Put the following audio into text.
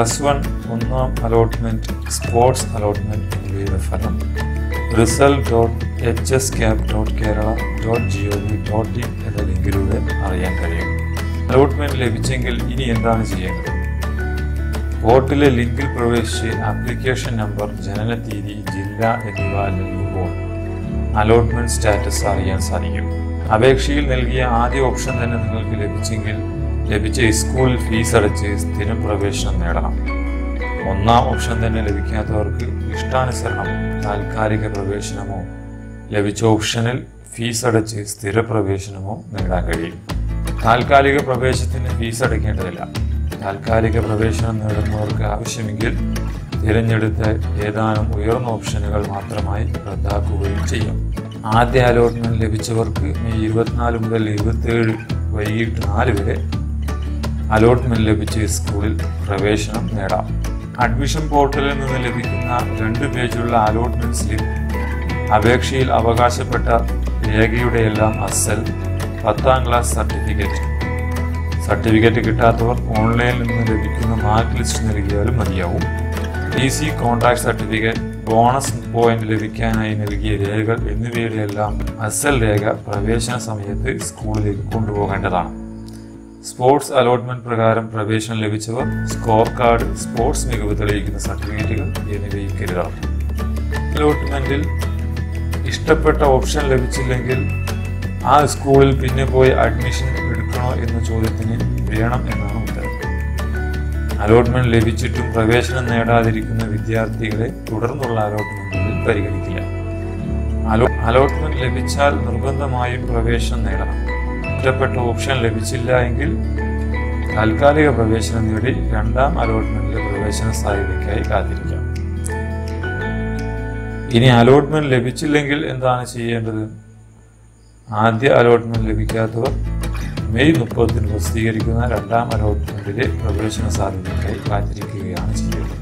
Plus one ഒന്നാം allotment sports allotment എന്നിവയുടെ ഫലം result dot H S cap dot Kerala dot G O V dot in എന്ന ലിങ്കിലൂടെ അറിയാൻ കഴിയും. അലോട്ട്മെന്റ് ലഭിച്ചെങ്കിൽ ഇനി എന്താണ് ചെയ്യേണ്ടത്? പോർട്ടിലെ ലിങ്കിൽ പ്രവേശിച്ച് ആപ്ലിക്കേഷൻ നമ്പർ ജനന തീയതി ജില്ല എന്നിവ നൽകുമ്പോൾ അലോട്ട്മെന്റ് സ്റ്റാറ്റസ് അറിയാൻ സാധിക്കും. അപേക്ഷയിൽ നൽകിയ ആദ്യ ഓപ്ഷൻ തന്നെ നിങ്ങൾക്ക് ലഭിച്ചെങ്കിൽ ലഭിച്ച സ്കൂൾ ഫീസ് അടച്ച് സ്ഥിരം പ്രവേശനം നേടണം. ഒന്നാം ഓപ്ഷൻ തന്നെ ലഭിക്കാത്തവർക്ക് ഇഷ്ടാനുസരണം താൽക്കാലിക പ്രവേശനമോ ലഭിച്ച ഓപ്ഷനിൽ ഫീസ് അടച്ച് സ്ഥിര പ്രവേശനമോ നേടാൻ കഴിയും. താൽക്കാലിക പ്രവേശനത്തിന് ഫീസ് അടയ്ക്കേണ്ടതില്ല. താൽക്കാലിക പ്രവേശനം നേടുന്നവർക്ക് ആവശ്യമെങ്കിൽ തിരഞ്ഞെടുത്ത ഏതാനും ഉയർന്ന ഓപ്ഷനുകൾ മാത്രമായി റദ്ദാക്കുകയും ചെയ്യും. ആദ്യ അലോട്ട്മെന്റ് ലഭിച്ചവർക്ക് മെയ് ഇരുപത്തിനാല് മുതൽ ഇരുപത്തിയേഴ് വൈകിട്ട് നാല് വരെ അലോട്ട്മെന്റ് ലഭിച്ച സ്കൂളിൽ പ്രവേശനം നേടാം. അഡ്മിഷൻ പോർട്ടലിൽ നിന്ന് ലഭിക്കുന്ന രണ്ട് പേജുള്ള അലോട്ട്മെന്റ് സ്ലിപ്പ് അപേക്ഷയിൽ അവകാശപ്പെട്ട രേഖയുടെ എല്ലാം അസൽ പത്താം ക്ലാസ് സർട്ടിഫിക്കറ്റ്. സർട്ടിഫിക്കറ്റ് കിട്ടാത്തവർ ഓൺലൈനിൽ നിന്ന് ലഭിക്കുന്ന മാർക്ക് ലിസ്റ്റ് നൽകിയാലും മതിയാവും. D C contract certificate bonus point ലഭിക്കാനായി നൽകിയ രേഖകൾ എന്നിവയുടെ എല്ലാം അസൽ രേഖ പ്രവേശന സമയത്ത് സ്കൂളിലേക്ക് കൊണ്ടുപോകേണ്ടതാണ്. സ്പോർട്സ് അലോട്ട്മെന്റ് പ്രകാരം പ്രവേശനം ലഭിച്ചവർ സ്കോർ കാർഡ് സ്പോർട്സ് മികവ് തെളിയിക്കുന്ന സർട്ടിഫിക്കറ്റുകൾ എന്നിവയും കരുതാം. അലോട്ട്മെന്റിൽ ഇഷ്ടപ്പെട്ട ഓപ്ഷൻ ലഭിച്ചില്ലെങ്കിൽ ആ സ്കൂളിൽ പിന്നെ പോയി അഡ്മിഷൻ എടുക്കണോ എന്ന ചോദ്യത്തിന് വേണം എന്നാണ് ഉത്തരം. അലോട്ട്മെന്റ് ലഭിച്ചിട്ടും പ്രവേശനം നേടാതിരിക്കുന്ന വിദ്യാർത്ഥികളെ തുടർന്നുള്ള അലോട്ട്മെന്റുകളിൽ പരിഗണിക്കില്ല. അലോ അലോട്ട്മെന്റ് ലഭിച്ചാൽ നിർബന്ധമായും പ്രവേശനം നേടണം. ഇഷ്ടപ്പെട്ട ഓപ്ഷൻ ലഭിച്ചില്ല എങ്കിൽ താൽക്കാലിക പ്രവേശനം നേടി രണ്ടാം അലോട്ട്മെന്റിലെ പ്രവേശന സാധ്യതയ്ക്കായി കാത്തിരിക്കാം. ഇനി അലോട്ട്മെന്റ് ലഭിച്ചില്ലെങ്കിൽ എന്താണ് ചെയ്യേണ്ടത്? ആദ്യ അലോട്ട്മെന്റ് ലഭിക്കാത്തവർ മെയ് മുപ്പതിന് പ്രസിദ്ധീകരിക്കുന്ന രണ്ടാം അലോട്ട്മെന്റിലെ പ്രവേശന സാധ്യതയ്ക്കായി കാത്തിരിക്കുകയാണ് ചെയ്യുന്നത്.